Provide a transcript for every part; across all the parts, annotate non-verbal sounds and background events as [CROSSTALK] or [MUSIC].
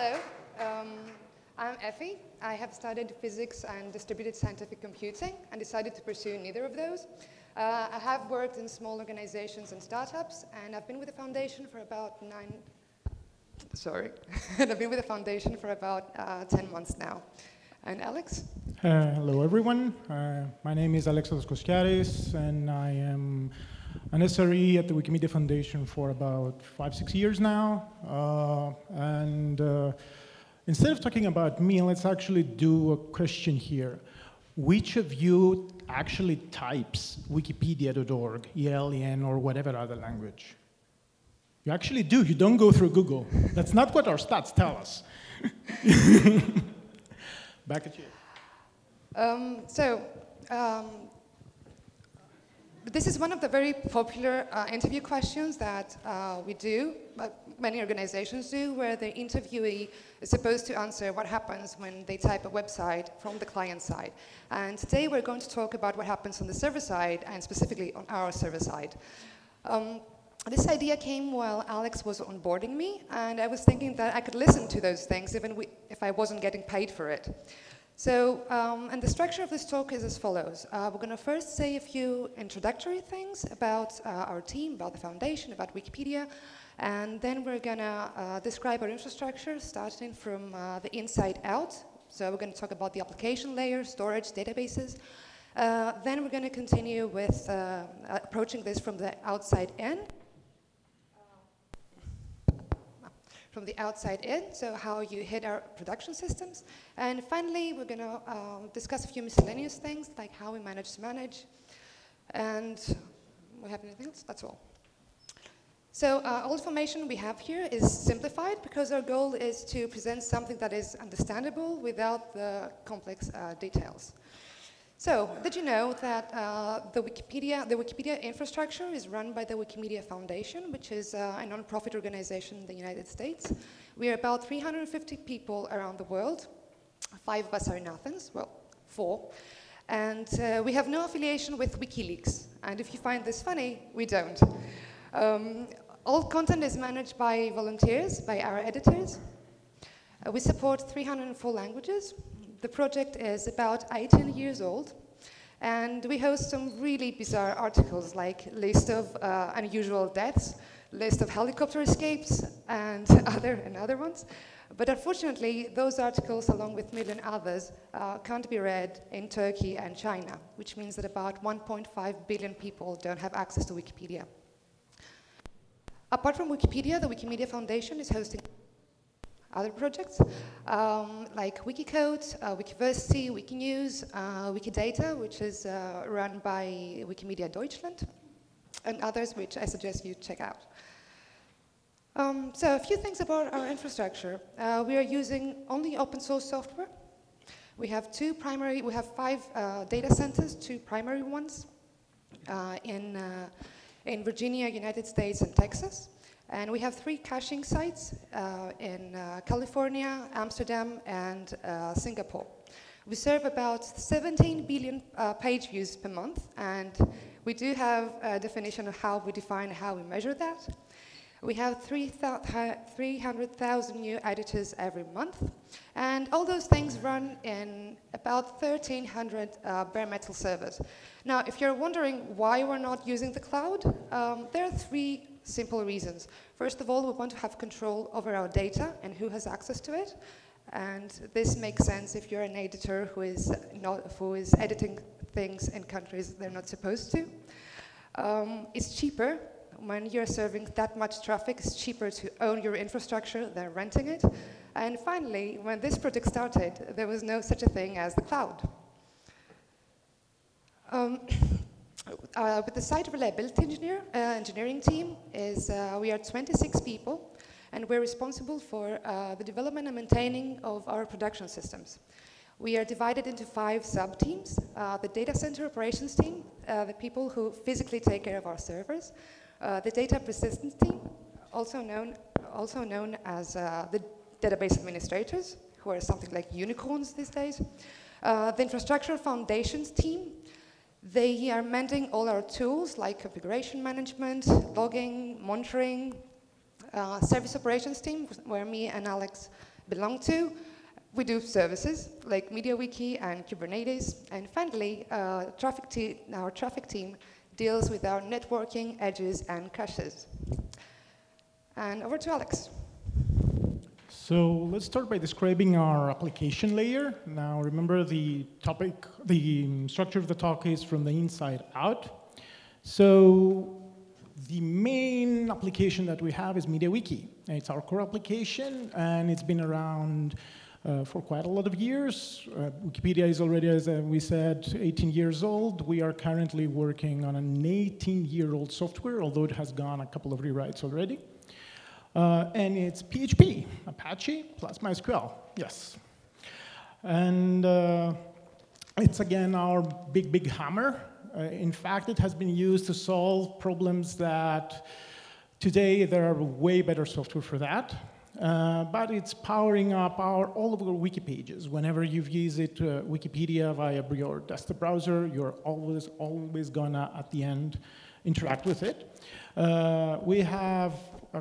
Hello, um, I'm Effie. I have studied physics and distributed scientific computing and decided to pursue neither of those. Uh, I have worked in small organizations and startups, and I've been with the foundation for about nine, sorry, [LAUGHS] and I've been with the foundation for about uh, 10 months now. And Alex? Uh, hello, everyone. Uh, my name is Alexandros Kosiaris, and I am an SRE at the Wikimedia Foundation for about five, six years now. Uh, and uh, instead of talking about me, let's actually do a question here. Which of you actually types wikipedia.org, ELN, or whatever other language? You actually do. You don't go through Google. That's not what our stats tell us. [LAUGHS] Back at you. Um, so, um, this is one of the very popular uh, interview questions that uh, we do, but many organizations do, where the interviewee is supposed to answer what happens when they type a website from the client side. And today we're going to talk about what happens on the server side, and specifically on our server side. Um, this idea came while Alex was onboarding me, and I was thinking that I could listen to those things even if I wasn't getting paid for it. So, um, and the structure of this talk is as follows. Uh, we're going to first say a few introductory things about uh, our team, about the foundation, about Wikipedia, and then we're going to uh, describe our infrastructure starting from uh, the inside out. So we're going to talk about the application layer, storage, databases. Uh, then we're going to continue with uh, approaching this from the outside in. From the outside in, so how you hit our production systems. And finally, we're going to um, discuss a few miscellaneous things, like how we manage to manage. And we have anything else? That's all. So uh, all information we have here is simplified because our goal is to present something that is understandable without the complex uh, details. So, did you know that uh, the Wikipedia, the Wikipedia infrastructure is run by the Wikimedia Foundation, which is uh, a non-profit organization in the United States. We are about 350 people around the world. Five of us are in Athens, well, four. And uh, we have no affiliation with WikiLeaks. And if you find this funny, we don't. Um, all content is managed by volunteers, by our editors. Uh, we support 304 languages, the project is about 18 years old, and we host some really bizarre articles like list of uh, unusual deaths, list of helicopter escapes, and [LAUGHS] other and other ones. But unfortunately, those articles, along with million others, uh, can't be read in Turkey and China, which means that about 1.5 billion people don't have access to Wikipedia. Apart from Wikipedia, the Wikimedia Foundation is hosting other projects um, like Wikiquote, uh, Wikiversity, Wikinews, uh, Wikidata, which is uh, run by Wikimedia Deutschland, and others which I suggest you check out. Um, so a few things about our infrastructure. Uh, we are using only open source software. We have two primary, we have five uh, data centers, two primary ones uh, in, in Virginia, United States, and Texas. And we have three caching sites uh, in uh, California, Amsterdam, and uh, Singapore. We serve about 17 billion uh, page views per month, and we do have a definition of how we define how we measure that. We have 300,000 new editors every month, and all those things run in about 1,300 uh, bare metal servers. Now, if you're wondering why we're not using the cloud, um, there are three simple reasons. First of all, we want to have control over our data and who has access to it. And this makes sense if you're an editor who is, not, who is editing things in countries they're not supposed to. Um, it's cheaper when you're serving that much traffic, it's cheaper to own your infrastructure than renting it. And finally, when this project started, there was no such a thing as the cloud. Um, uh, with the site reliability engineer, uh, engineering team is uh, we are 26 people and we're responsible for uh, the development and maintaining of our production systems. We are divided into five sub-teams. Uh, the data center operations team, uh, the people who physically take care of our servers. the data persistence team, also known, also known as the database administrators, who are something like unicorns these days. the infrastructure foundations team, they are mending all our tools like configuration management, logging, monitoring, uh, service operations team, where me and Alex belong to. We do services like MediaWiki and Kubernetes. And finally, uh, traffic our traffic team deals with our networking, edges, and caches. And over to Alex. So let's start by describing our application layer. Now remember the topic, the structure of the talk is from the inside out. So the main application that we have is MediaWiki. It's our core application and it's been around uh, for quite a lot of years. Uh, Wikipedia is already, as uh, we said, 18 years old. We are currently working on an 18-year-old software, although it has gone a couple of rewrites already. Uh, and it's PHP, Apache plus MySQL, yes. And uh, it's again our big, big hammer. Uh, in fact, it has been used to solve problems that today there are way better software for that. Uh, but it's powering up our, all of our wiki pages. Whenever you visit uh, Wikipedia via your desktop browser, you're always, always gonna, at the end, interact with it. Uh, we have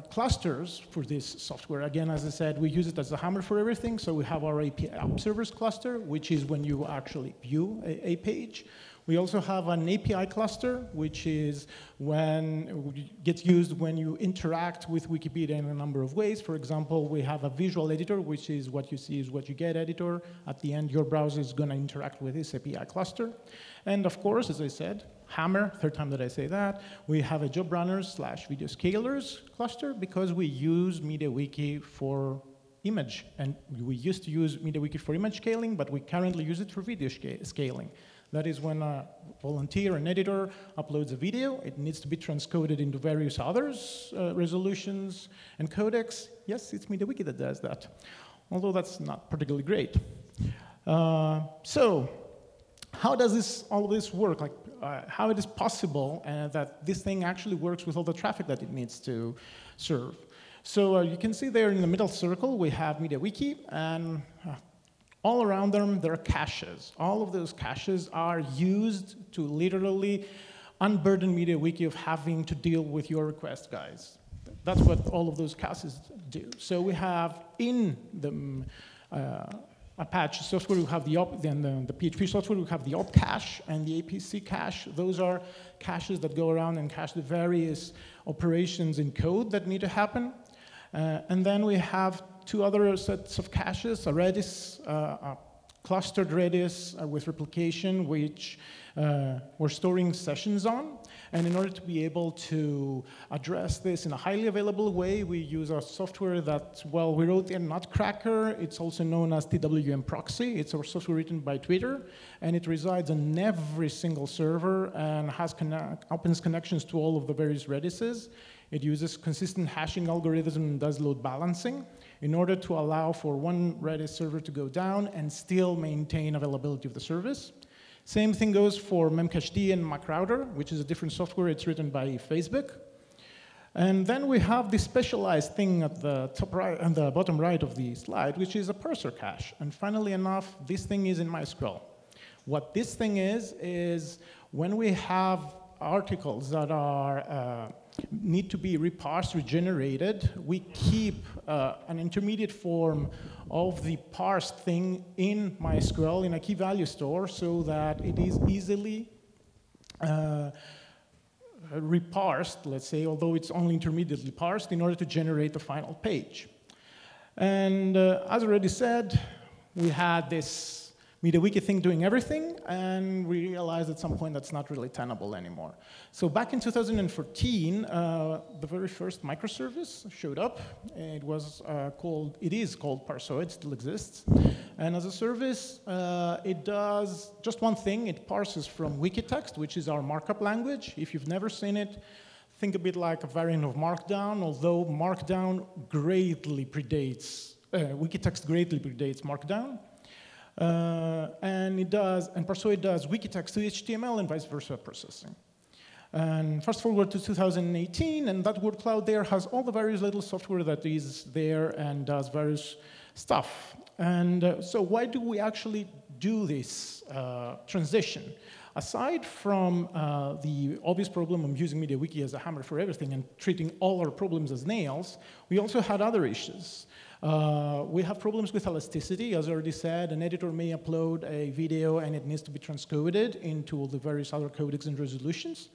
clusters for this software. Again, as I said, we use it as a hammer for everything. So we have our API app servers cluster, which is when you actually view a, a page. We also have an API cluster, which is when gets used when you interact with Wikipedia in a number of ways. For example, we have a visual editor, which is what you see is what you get editor. At the end, your browser is going to interact with this API cluster. And of course, as I said, Hammer, third time that I say that, we have a job runners slash video scalers cluster because we use MediaWiki for image. And we used to use MediaWiki for image scaling, but we currently use it for video scaling. That is when a volunteer, an editor, uploads a video. It needs to be transcoded into various others, uh, resolutions and codecs. Yes, it's MediaWiki that does that, although that's not particularly great. Uh, so, how does this, all of this work? Like, uh, how it is possible uh, that this thing actually works with all the traffic that it needs to serve? So uh, you can see there in the middle circle, we have MediaWiki, and uh, all around them, there are caches. All of those caches are used to literally unburden MediaWiki of having to deal with your request guys. That's what all of those caches do. So we have in the uh, Apache software, we have the op, then the, the, PHP software, we have the op cache and the APC cache. Those are caches that go around and cache the various operations in code that need to happen. Uh, and then we have two other sets of caches, a Redis, uh, a clustered Redis uh, with replication, which uh, we're storing sessions on. And in order to be able to address this in a highly available way, we use a software that, well, we wrote in Nutcracker. It's also known as Twemproxy. It's our software written by Twitter, and it resides on every single server and has connect, opens connections to all of the various Redises. It uses consistent hashing algorithm and does load balancing in order to allow for one Redis server to go down and still maintain availability of the service. Same thing goes for Memcached and mcrouter, which is a different software. It's written by Facebook. And then we have this specialized thing at the top right and the bottom right of the slide, which is a parser cache. And finally enough, this thing is in MySQL. What this thing is, is when we have articles that are uh, need to be reparsed, regenerated, we keep uh, an intermediate form of the parsed thing in MySQL in a key value store so that it is easily uh, reparsed, let's say, although it's only intermediately parsed in order to generate the final page. And uh, as already said, we had this MediaWiki thing doing everything, and we realized at some point that's not really tenable anymore. So back in 2014, uh, the very first microservice showed up. It was uh, called, it is called Parsoid, still exists. And as a service, uh, it does just one thing. It parses from Wikitext, which is our markup language. If you've never seen it, think a bit like a variant of Markdown, although Markdown greatly predates, uh, Wikitext greatly predates Markdown. Uh, and it does, and Parsoid does Wikitext to HTML and vice versa processing. And fast forward to 2018, and that word cloud there has all the various little software that is there and does various stuff. And uh, so why do we actually do this uh, transition? Aside from uh, the obvious problem of using MediaWiki as a hammer for everything and treating all our problems as nails, we also had other issues. Uh, we have problems with elasticity, as I already said. An editor may upload a video and it needs to be transcoded into all the various other codecs and resolutions.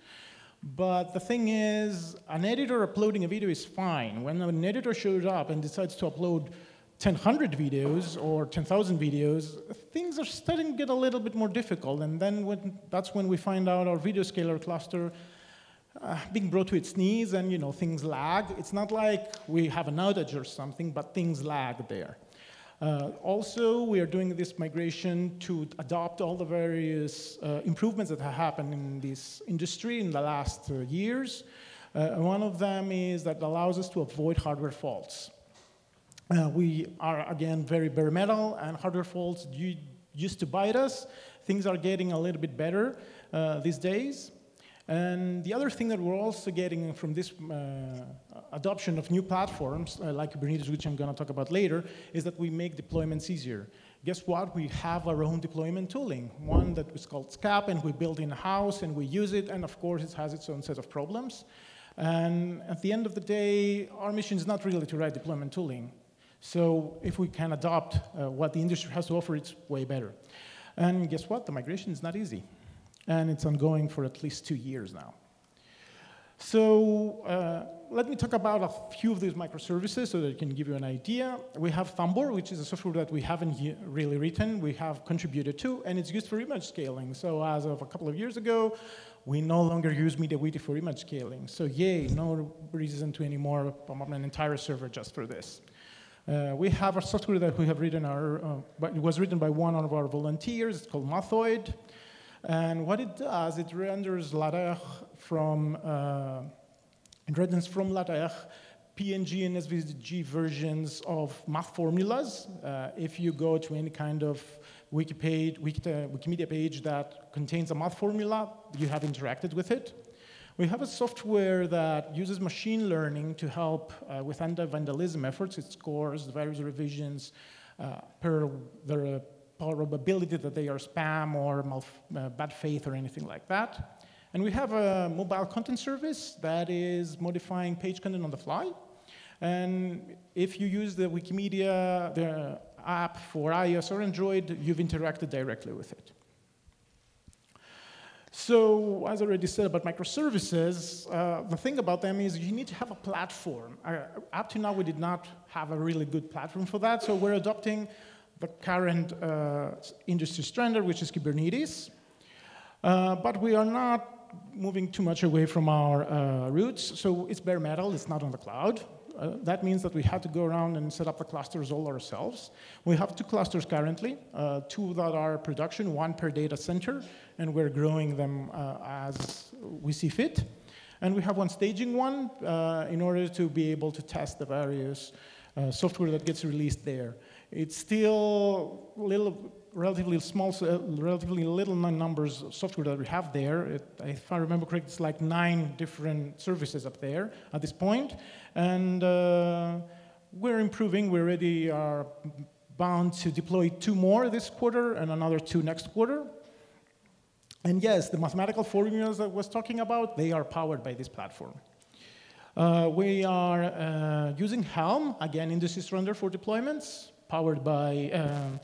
But the thing is, an editor uploading a video is fine. When an editor shows up and decides to upload 1,000 videos or 10,000 videos, things are starting to get a little bit more difficult. And then when, that's when we find out our video scaler cluster uh, being brought to its knees and you know things lag. It's not like we have an outage or something, but things lag there. Uh, also, we are doing this migration to adopt all the various uh, improvements that have happened in this industry in the last uh, years. Uh, one of them is that allows us to avoid hardware faults. Uh, we are, again, very bare metal, and hardware faults used to bite us. Things are getting a little bit better these days. And the other thing that we're also getting from this uh, adoption of new platforms, uh, like Kubernetes, which I'm going to talk about later, is that we make deployments easier. Guess what? We have our own deployment tooling, one that is called SCAP, and we build in-house, and we use it, and of course, it has its own set of problems. And at the end of the day, our mission is not really to write deployment tooling. So if we can adopt uh, what the industry has to offer, it's way better. And guess what? The migration is not easy and it's ongoing for at least two years now. So uh, let me talk about a few of these microservices so that I can give you an idea. We have Thumbor, which is a software that we haven't really written, we have contributed to, and it's used for image scaling. So as of a couple of years ago, we no longer use MediaWiki for image scaling. So yay, no reason to anymore pump an entire server just for this. Uh, we have a software that we have written, our, uh, it was written by one of our volunteers, it's called Mathoid. And what it does, it renders LaTeX from, uh, it renders from LaTeX PNG and SVG versions of math formulas. Uh, if you go to any kind of wiki page, uh, Wikimedia page that contains a math formula, you have interacted with it. We have a software that uses machine learning to help uh, with anti-vandalism efforts. It scores the various revisions uh, per the probability that they are spam or uh, bad faith or anything like that. And we have a mobile content service that is modifying page content on the fly. And if you use the Wikimedia the app for iOS or Android, you've interacted directly with it. So, as I already said about microservices, uh, the thing about them is you need to have a platform. Uh, up to now, we did not have a really good platform for that, so we're adopting the current uh, industry standard, which is Kubernetes. Uh, but we are not moving too much away from our uh, roots, so it's bare metal, it's not on the cloud. Uh, that means that we had to go around and set up the clusters all ourselves. We have two clusters currently, uh, two that are production, one per data center, and we're growing them uh, as we see fit. And we have one staging one in order to be able to test the various software that gets released there. It's still little, relatively small, uh, relatively little numbers of software that we have there. It, if I remember correctly, it's like nine different services up there at this point. And uh, we're improving. We already are bound to deploy two more this quarter and another two next quarter. And yes, the mathematical formulas I was talking about, they are powered by this platform. Uh, we are uh, using Helm, again, industry standard for deployments powered by, um,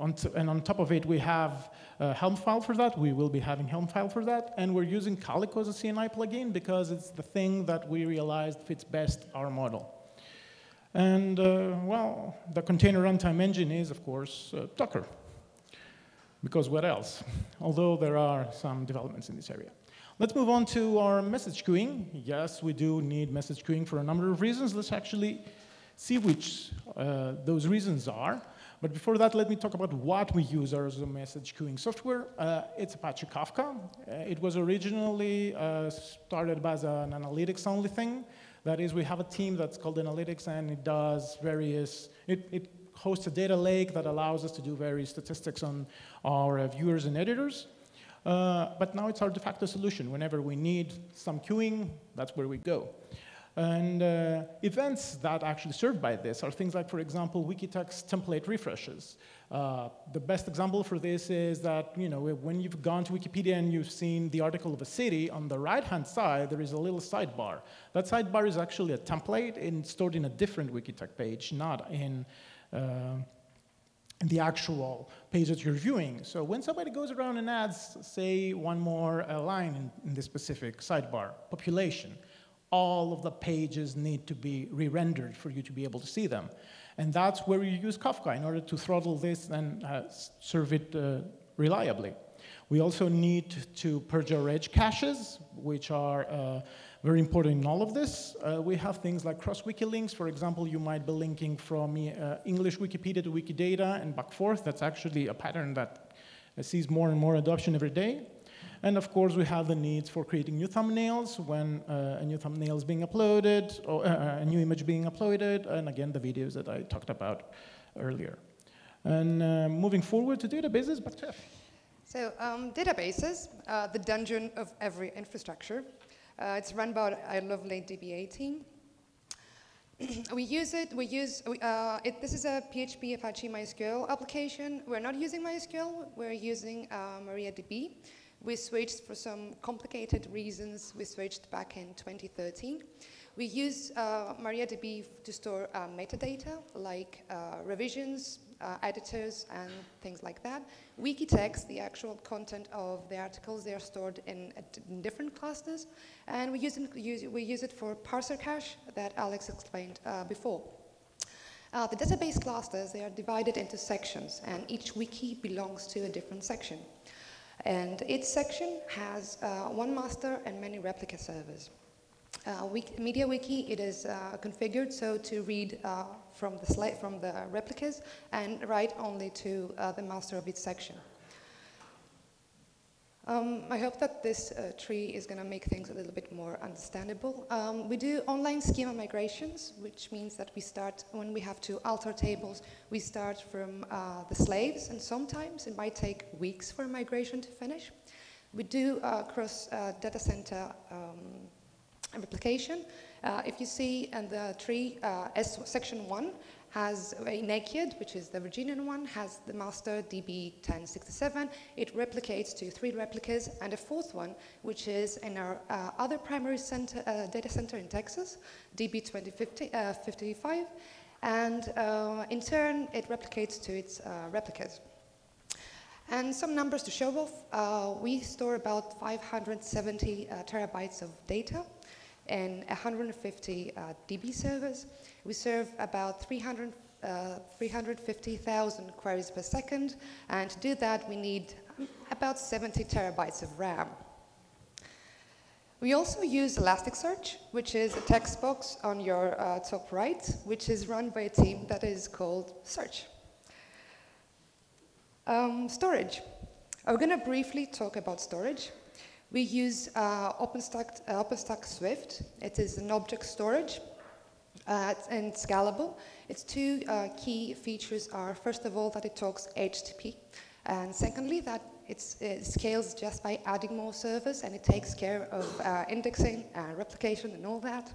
on and on top of it, we have a Helmfile for that. We will be having Helmfile for that. And we're using Calico as a CNI plugin because it's the thing that we realized fits best our model. And, uh, well, the container runtime engine is, of course, uh, Docker. Because what else? [LAUGHS] Although there are some developments in this area. Let's move on to our message queuing. Yes, we do need message queuing for a number of reasons. Let's actually see which uh, those reasons are. But before that, let me talk about what we use as a message queuing software. Uh, it's Apache Kafka. Uh, it was originally uh, started as an analytics-only thing. That is, we have a team that's called Analytics, and it does various, it, it hosts a data lake that allows us to do various statistics on our uh, viewers and editors. Uh, but now it's our de facto solution. Whenever we need some queuing, that's where we go. And uh, events that actually served by this are things like, for example, Wikitext template refreshes. Uh, the best example for this is that you know when you've gone to Wikipedia and you've seen the article of a city, on the right-hand side there is a little sidebar. That sidebar is actually a template and stored in a different Wikitext page, not in, uh, the actual page that you're viewing. So when somebody goes around and adds, say, one more uh, line in, in this specific sidebar, population, all of the pages need to be re-rendered for you to be able to see them. And that's where you use Kafka in order to throttle this and uh, serve it uh, reliably. We also need to purge our edge caches, which are uh, very important in all of this. Uh, we have things like cross-wiki links. For example, you might be linking from uh, English Wikipedia to Wikidata and back forth. That's actually a pattern that sees more and more adoption every day. And of course, we have the needs for creating new thumbnails when uh, a new thumbnail is being uploaded, or uh, a new image being uploaded, and again, the videos that I talked about earlier. And uh, moving forward to databases, but Tiff. So um, databases, uh, the dungeon of every infrastructure. Uh, it's run by a lovely DBA team. [CLEARS THROAT] we use it, we use, uh, it, this is a PHP Apache MySQL application. We're not using MySQL, we're using MariaDB. We switched for some complicated reasons. We switched back in 2013. We use uh, MariaDB to store uh, metadata like uh, revisions, uh, editors, and things like that. Wikitext, the actual content of the articles, they are stored in, in different clusters. And we use, it, use, we use it for parser cache that Alex explained uh, before. Uh, the database clusters, they are divided into sections, and each wiki belongs to a different section. And each section has uh, one master and many replica servers. Uh, Wiki, MediaWiki, it is uh, configured so to read uh, from, the from the replicas and write only to the master of each section. Um, I hope that this uh, tree is going to make things a little bit more understandable. Um, we do online schema migrations, which means that we start, when we have to alter tables, we start from uh, the slaves, and sometimes it might take weeks for a migration to finish. We do uh, cross uh, data center um, replication. Uh, if you see in the tree, uh, S section 1, has a naked, which is the Virginian one, has the master DB1067. It replicates to three replicas, and a fourth one, which is in our uh, other primary center, uh, data center in Texas, DB2055, uh, and uh, in turn, it replicates to its uh, replicas. And some numbers to show off. Uh, we store about 570 terabytes of data and 150 DB servers. We serve about 300, uh, 350,000 queries per second, and to do that we need about 70 terabytes of RAM. We also use Elasticsearch, which is a text box on your uh, top right, which is run by a team that is called Search. Um, storage. I'm going to briefly talk about storage. We use uh, OpenStack, uh, OpenStack Swift. It is an object storage uh, and scalable. Its two uh, key features are, first of all, that it talks HTTP, and secondly, that it scales just by adding more servers, and it takes care of uh, indexing and replication and all that.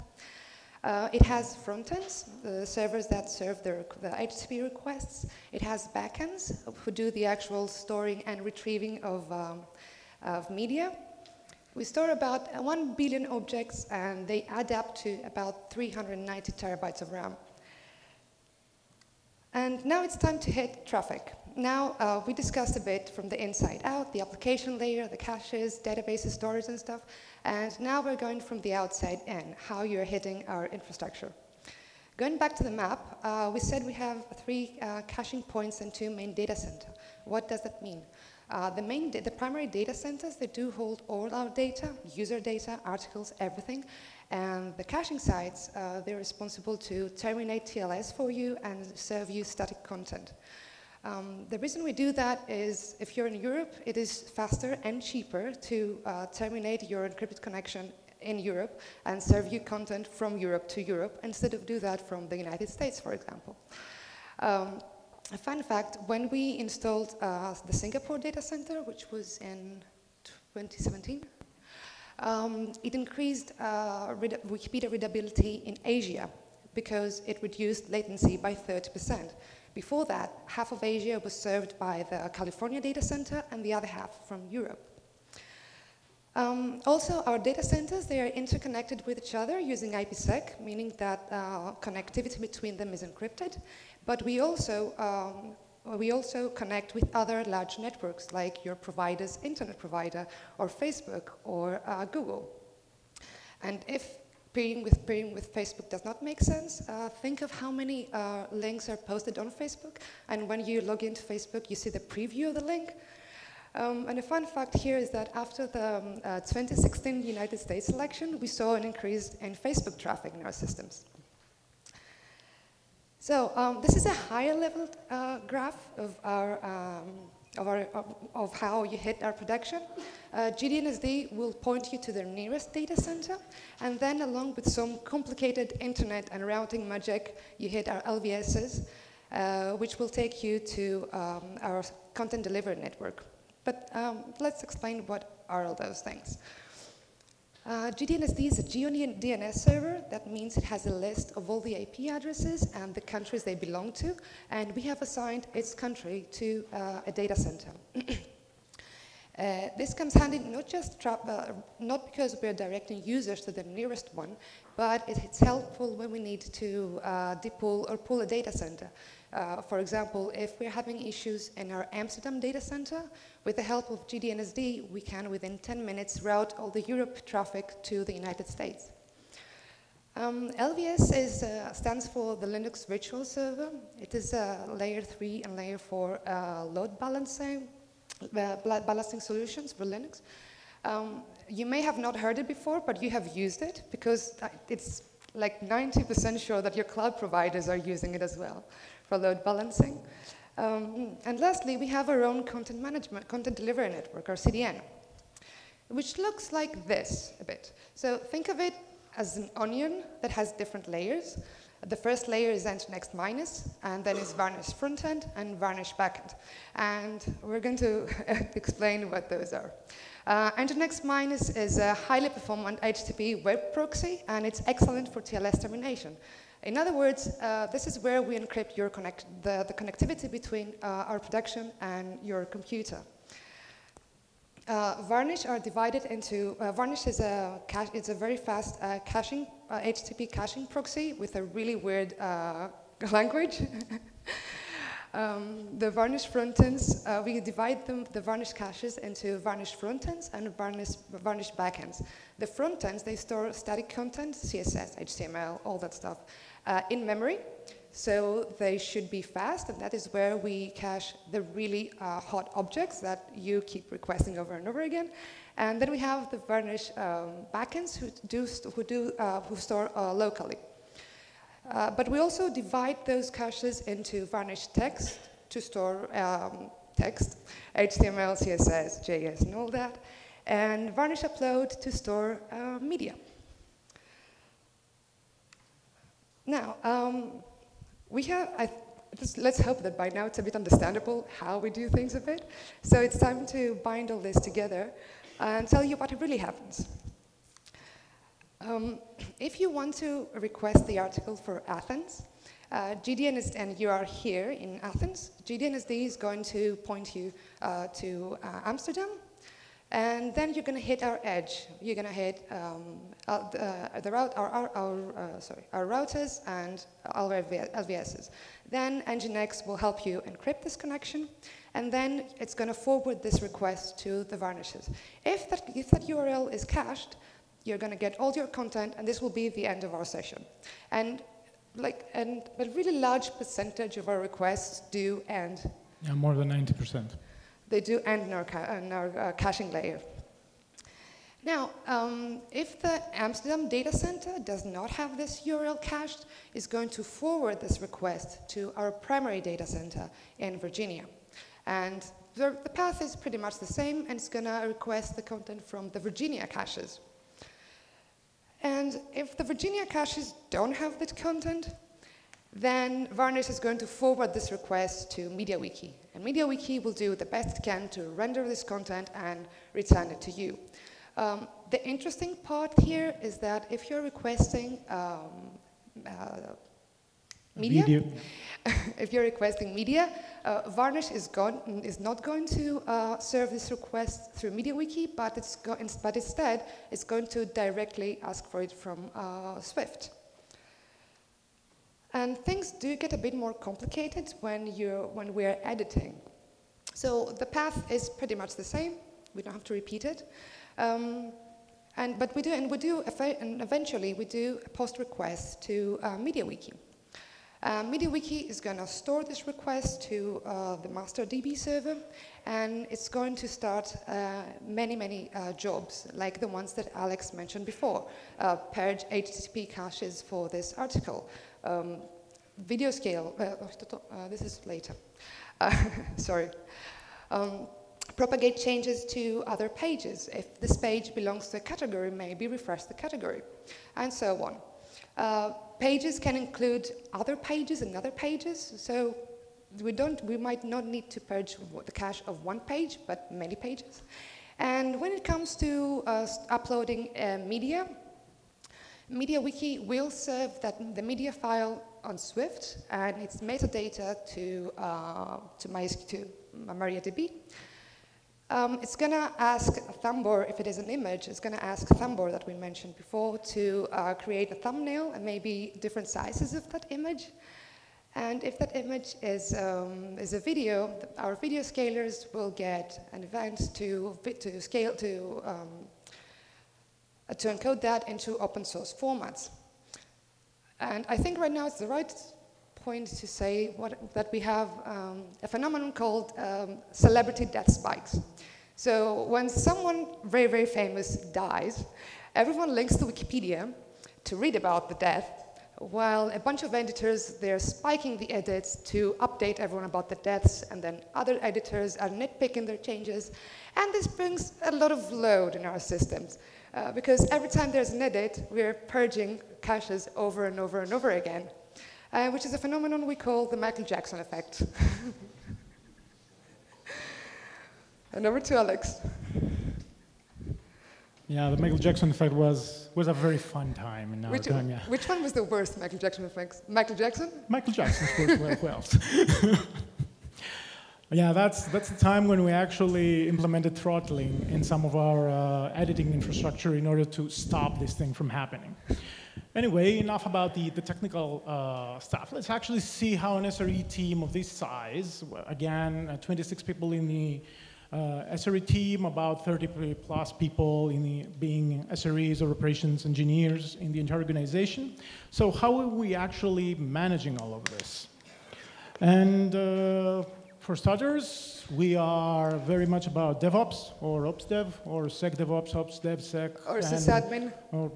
Uh, it has frontends, the servers that serve the, the, HTTP requests. It has backends who do the actual storing and retrieving of, um, of media. We store about 1 billion objects and they add up to about 390 terabytes of RAM. And now it's time to hit traffic. Now uh, we discussed a bit from the inside out, the application layer, the caches, databases, storage and stuff. And now we're going from the outside in, how you're hitting our infrastructure. Going back to the map, uh, we said we have three uh, caching points and two main data center. What does that mean? Uh, the main, the primary data centers, they do hold all our data, user data, articles, everything. And the caching sites, uh, they're responsible to terminate TLS for you and serve you static content. Um, the reason we do that is if you're in Europe, it is faster and cheaper to uh, terminate your encrypted connection in Europe and serve you content from Europe to Europe instead of do that from the United States, for example. Um, a fun fact, when we installed uh, the Singapore data center, which was in 2017, Um, it increased uh, read Wikipedia readability in Asia because it reduced latency by 30%. Before that, half of Asia was served by the California data center and the other half from Europe. Um, also, our data centers, they are interconnected with each other using IPsec, meaning that uh, connectivity between them is encrypted. But we also, um, we also connect with other large networks like your provider's internet provider or Facebook or uh, Google. And if peering with, peering with Facebook does not make sense, uh, think of how many uh, links are posted on Facebook. And when you log into Facebook, you see the preview of the link. Um, and a fun fact here is that after the um, uh, 2016 United States election, we saw an increase in Facebook traffic in our systems. So um, this is a higher level uh, graph of our, um, of, our of, of, how you hit our production. Uh, GDNSD will point you to the nearest data center, and then along with some complicated internet and routing magic, you hit our LVSs, uh, which will take you to um, our content delivery network. But um, let's explain what are all those things. Uh, GDNSD is a GeoDNS server. That means it has a list of all the IP addresses and the countries they belong to, and we have assigned its country to uh, a data center. [CLEARS THROAT] Uh, this comes handy not just uh, not because we are directing users to the nearest one, but it, it's helpful when we need to uh, depull or pull a data center. Uh, for example, if we're having issues in our Amsterdam data center, with the help of GDNSD, we can, within 10 minutes, route all the Europe traffic to the United States. Um, LVS is, uh, stands for the Linux Virtual Server. It is a layer 3 and layer 4 uh, load balancing, uh, balancing solutions for Linux. Um, you may have not heard it before, but you have used it because it's like 90% sure that your cloud providers are using it as well for load balancing. Um, and lastly, we have our own content management, content delivery network, our CDN, which looks like this a bit. So think of it as an onion that has different layers. The first layer is Nginx minus, and then is varnish frontend and varnish backend. And we're going to [LAUGHS] explain what those are. Uh, Nginx minus is a highly performant HTTP web proxy, and it's excellent for TLS termination. In other words, uh, this is where we encrypt your connect the, the connectivity between uh, our production and your computer. Uh, Varnish are divided into, uh, Varnish is a, it's a very fast uh, caching, HTTP uh, caching proxy with a really weird [LAUGHS] language. [LAUGHS] Um, the varnish frontends, we divide them, the varnish caches into varnish frontends and varnish, varnish backends. The frontends, they store static content, CSS, HTML, all that stuff uh, in memory. So they should be fast, and that is where we cache the really uh, hot objects that you keep requesting over and over again. And then we have the Varnish um, backends who, do who, do, uh, who store uh, locally. Uh, but we also divide those caches into Varnish text to store um, text, HTML, CSS, JS, and all that, and Varnish upload to store uh, media. Now, um, we have, I, let's hope that by now it's a bit understandable how we do things a bit. So it's time to bind all this together and tell you what really happens. Um, if you want to request the article for Athens, uh, GDNSD, and you are here in Athens, GDNSD is going to point you uh, to uh, Amsterdam, and then you're going to hit our edge. You're going to hit um, uh, the, uh, route, our, our, our uh, sorry, our routers and our LVSs. Then Nginx will help you encrypt this connection, and then it's going to forward this request to the varnishes. If that, if that URL is cached, you're going to get all your content, and this will be the end of our session. And like, and a really large percentage of our requests do end. Yeah, more than 90% they do end in our, in our uh, caching layer. Now, um, if the Amsterdam data center does not have this URL cached, it's going to forward this request to our primary data center in Virginia. And the, the path is pretty much the same, and it's going to request the content from the Virginia caches. And if the Virginia caches don't have that content, then Varnish is going to forward this request to MediaWiki. And MediaWiki will do the best it can to render this content and return it to you. Um, the interesting part here is that if you're requesting um, uh, media, Video. [LAUGHS] if you're requesting media, uh, Varnish is, gone, is not going to uh, serve this request through MediaWiki, but, but instead it's going to directly ask for it from uh, Swift. And things do get a bit more complicated when, you're, when we're editing. So the path is pretty much the same. We don't have to repeat it. Um, and, but we do, and we do, and eventually we do a post request to uh, MediaWiki. Uh, MediaWiki is going to store this request to uh, the master DB server, and it's going to start uh, many, many uh, jobs, like the ones that Alex mentioned before. Uh, purge HTTP caches for this article. Um, video scale, uh, uh, this is later. Uh, [LAUGHS] sorry. Um, propagate changes to other pages. If this page belongs to a category, maybe refresh the category, and so on. Uh, pages can include other pages and other pages, so we, don't, we might not need to purge the cache of one page, but many pages. And when it comes to uh, uploading uh, media, MediaWiki will serve that, the media file on Swift and its metadata to, uh, to, MySQL, to MariaDB. Um, it's going to ask Thumbor, if it is an image, it's going to ask Thumbor that we mentioned before to uh, create a thumbnail and maybe different sizes of that image. And if that image is, um, is a video, our video scalers will get an event to, to scale to, um, to encode that into open source formats. And I think right now it's the right point to say what, that we have um, a phenomenon called um, celebrity death spikes. So when someone very, very famous dies, everyone links to Wikipedia to read about the death, while a bunch of editors, they're spiking the edits to update everyone about the deaths, and then other editors are nitpicking their changes. And this brings a lot of load in our systems. Uh, because every time there's an edit, we're purging caches over and over and over again uh, which is a phenomenon we call the Michael Jackson effect. [LAUGHS] and over to Alex. Yeah, the Michael Jackson effect was, was a very fun time in our Which, time, yeah. which one was the worst Michael Jackson effect? Michael Jackson? Michael Jackson, of course, well? [LAUGHS] yeah, that's, that's the time when we actually implemented throttling in some of our uh, editing infrastructure in order to stop this thing from happening. Anyway, enough about the, the technical uh, stuff. Let's actually see how an SRE team of this size, again, uh, 26 people in the uh, SRE team, about 30 plus people in the, being SREs or operations engineers in the entire organization. So how are we actually managing all of this? And uh, for starters, we are very much about DevOps or Ops Dev or Sec DevOps, Ops Dev Sec. Or sysadmin? or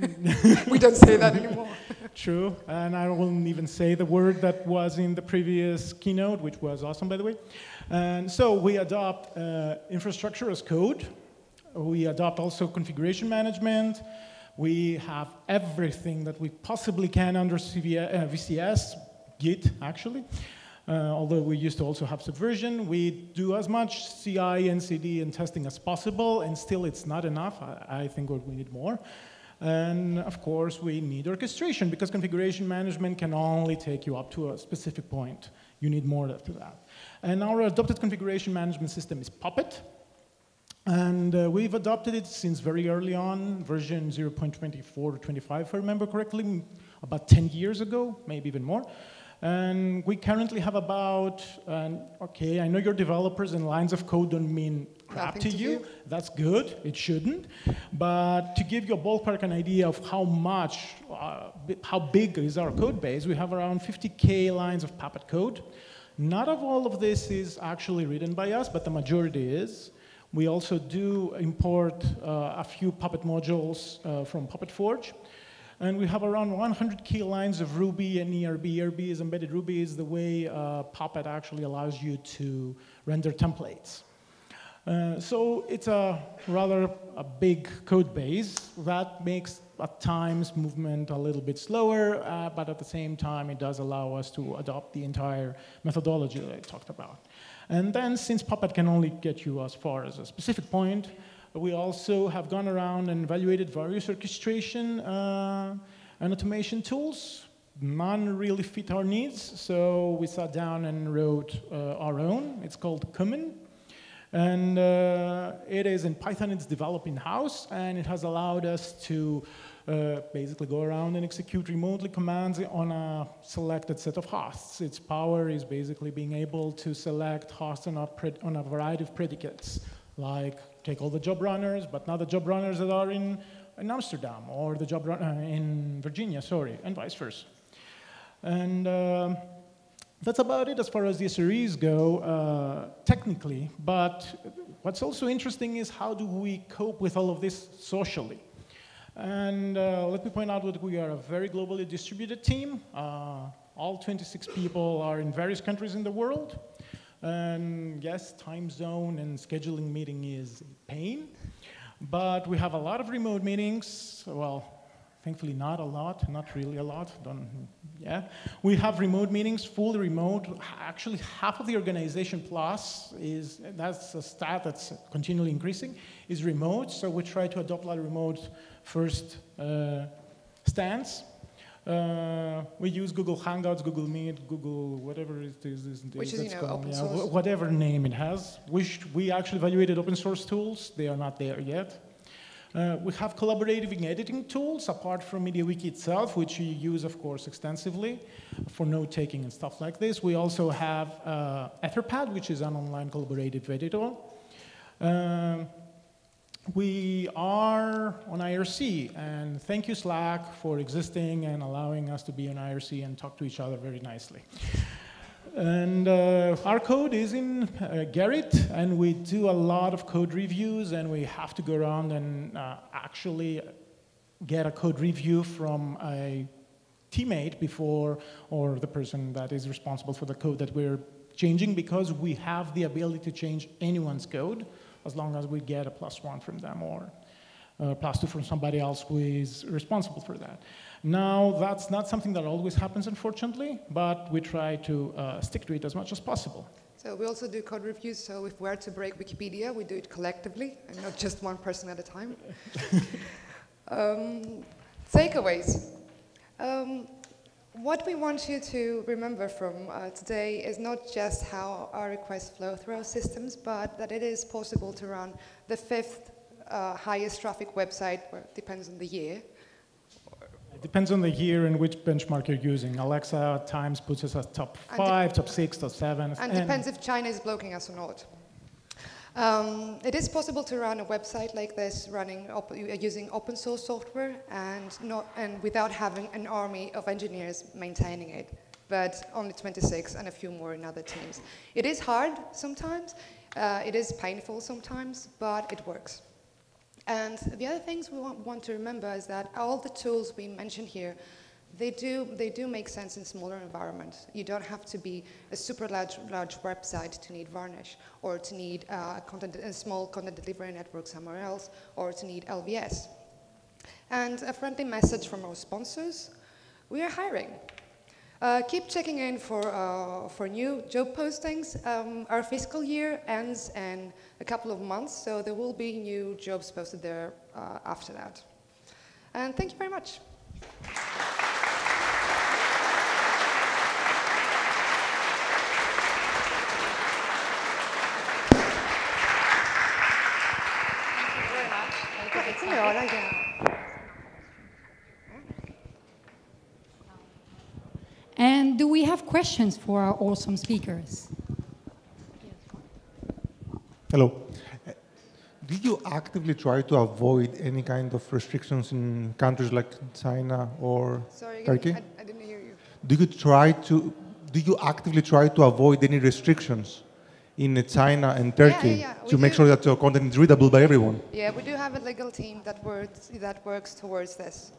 [LAUGHS] [LAUGHS] we don't say that anymore. True, and I won't even say the word that was in the previous keynote, which was awesome, by the way. And so we adopt uh, infrastructure as code. We adopt also configuration management. We have everything that we possibly can under CVS, uh, VCS, Git, actually. Uh, although we used to also have Subversion, we do as much CI and CD and testing as possible, and still it's not enough. I, I think we need more. And of course, we need orchestration because configuration management can only take you up to a specific point. You need more after that. And our adopted configuration management system is Puppet. And uh, we've adopted it since very early on, version 0.24 or 25, if I remember correctly, about 10 years ago, maybe even more. And we currently have about, um, okay, I know your developers and lines of code don't mean crap to to you. you. That's good, it shouldn't. But to give you a ballpark an idea of how much, uh, how big is our code base, we have around 50K lines of Puppet code. Not of all of this is actually written by us, but the majority is. We also do import uh, a few Puppet modules uh, from Puppet Forge. And we have around 100 key lines of Ruby and ERB. ERB is embedded Ruby is the way uh, Puppet actually allows you to render templates. Uh, so it's a rather a big code base that makes at times movement a little bit slower, uh, but at the same time it does allow us to adopt the entire methodology that I talked about. And then since Puppet can only get you as far as a specific point, We also have gone around and evaluated various orchestration uh, and automation tools. None really fit our needs, so we sat down and wrote uh, our own. It's called Cumin. And uh, it is in Python, it's developed in-house, and it has allowed us to uh, basically go around and execute remotely commands on a selected set of hosts. Its power is basically being able to select hosts on a, on a variety of predicates, like take all the job runners, but not the job runners that are in, in Amsterdam, or the job uh, in Virginia, sorry, and vice versa. And uh, that's about it as far as the SREs go, uh, technically. But what's also interesting is how do we cope with all of this socially? And uh, let me point out that we are a very globally distributed team. Uh, all 26 people are in various countries in the world. And yes, time zone and scheduling meeting is a pain. But we have a lot of remote meetings. Well, Thankfully, not a lot, not really a lot. Don't, yeah, we have remote meetings, fully remote. Actually, half of the organization plus is that's a stat that's continually increasing is remote. So we try to adopt a remote first uh, stance. Uh, we use Google Hangouts, Google Meet, Google whatever it is these days. Which is, you know, open yeah, source. whatever name it has. We, we actually evaluated open source tools. They are not there yet. Uh, we have collaborative editing tools apart from MediaWiki itself, which we use, of course, extensively for note-taking and stuff like this. We also have uh, Etherpad, which is an online collaborative editor. Um, we are on IRC, and thank you, Slack, for existing and allowing us to be on IRC and talk to each other very nicely. And uh, our code is in uh, Gerrit, and we do a lot of code reviews, and we have to go around and uh, actually get a code review from a teammate before, or the person that is responsible for the code that we're changing, because we have the ability to change anyone's code as long as we get a plus one from them or uh, plus two from somebody else who is responsible for that. Now, that's not something that always happens, unfortunately, but we try to uh, stick to it as much as possible. So we also do code reviews, so if we're to break Wikipedia, we do it collectively and not just one person at a time. [LAUGHS] um, takeaways. Um, what we want you to remember from uh, today is not just how our requests flow through our systems, but that it is possible to run the fifth uh, highest traffic website, well, depends on the year, It depends on the year and which benchmark you're using. Alexa at times puts us at top five, top six, top seven. And, and depends if China is blocking us or not. Um, it is possible to run a website like this running op using open source software and, not, and without having an army of engineers maintaining it, but only 26 and a few more in other teams. It is hard sometimes, uh, it is painful sometimes, but it works. And the other things we want, want, to remember is that all the tools we mentioned here, they do, they do make sense in smaller environments. You don't have to be a super large, large website to need Varnish, or to need uh, content, a small content delivery network somewhere else, or to need LVS. And a friendly message from our sponsors, we are hiring. Uh, keep checking in for, uh, for new job postings. Um, our fiscal year ends in a couple of months, so there will be new jobs posted there uh, after that. And thank you very much. Thank you very much. And do we have questions for our awesome speakers? Hello. Did you actively try to avoid any kind of restrictions in countries like China or Sorry, Turkey? I, I didn't hear you. Do you try to, do you actively try to avoid any restrictions in China and Turkey yeah, yeah. to We make sure that your content is readable by everyone? Yeah, we do have a legal team that works, that works towards this.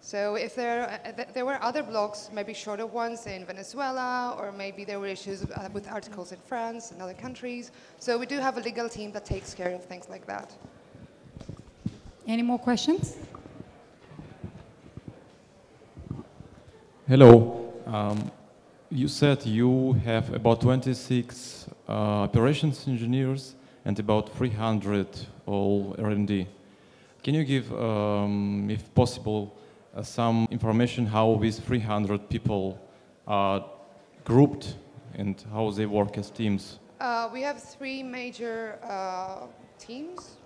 So if there, uh, th there were other blogs, maybe shorter ones in Venezuela, or maybe there were issues uh, with articles in France and other countries. So we do have a legal team that takes care of things like that. Any more questions? Hello. Um, you said you have about 26 uh, operations engineers and about 300 all R&D. Can you give, um, if possible, uh, some information how these 300 people are grouped and how they work as teams? Uh, we have three major uh, teams,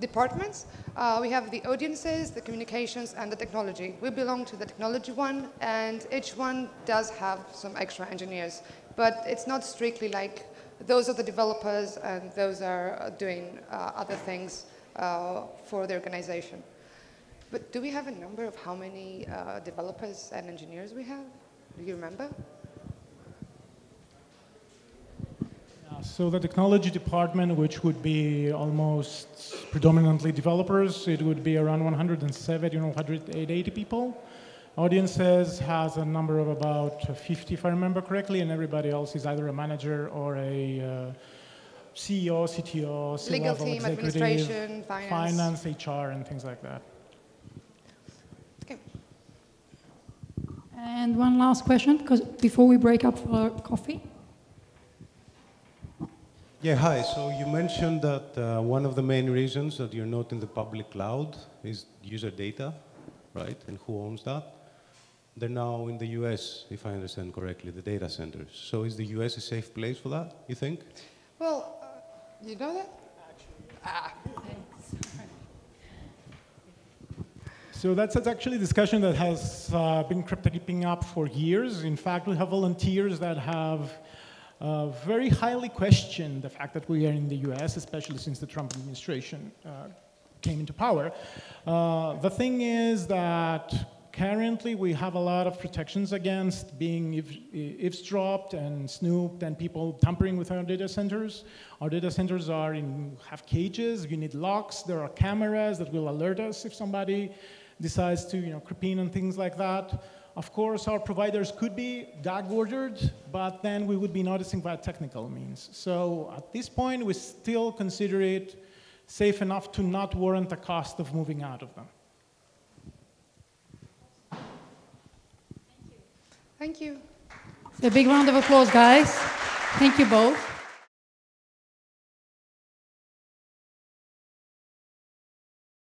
departments. Uh, we have the audiences, the communications, and the technology. We belong to the technology one, and each one does have some extra engineers. But it's not strictly like those are the developers and those are doing uh, other things uh, for the organization. But do we have a number of how many uh, developers and engineers we have? Do you remember? Uh, So the technology department, which would be almost predominantly developers, it would be around 170, you know, 180 people. Audiences has a number of about 50, if I remember correctly, and everybody else is either a manager or a uh, CEO, CTO, Legal C-level team, executive, administration, finance. finance, HR, and things like that. Okay. And one last question, because before we break up for coffee. Yeah, hi. So you mentioned that uh, one of the main reasons that you're not in the public cloud is user data, right? And who owns that? They're now in the US, if I understand correctly, the data centers. So is the US a safe place for that, you think? Well, uh, you know that? Actually. So that's, that's actually a discussion that has uh, been creeping up for years. In fact, we have volunteers that have uh, very highly questioned the fact that we are in the US, especially since the Trump administration uh, came into power. Uh, the thing is that currently we have a lot of protections against being eaves- eavesdropped and snooped and people tampering with our data centers. Our data centers are in have cages. You need locks. There are cameras that will alert us if somebody decides to you know creep in and things like that. Of course, our providers could be gag ordered, but then we would be noticing via technical means. So at this point, we still consider it safe enough to not warrant the cost of moving out of them. Thank you. Thank you. A big round of applause, guys. Thank you both.